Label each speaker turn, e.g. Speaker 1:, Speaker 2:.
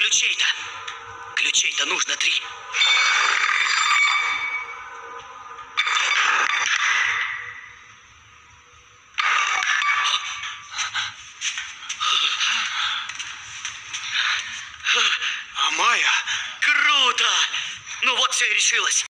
Speaker 1: ключей-то? Ключей-то нужно три.
Speaker 2: А Майя?
Speaker 1: Круто! Ну вот все и решилось.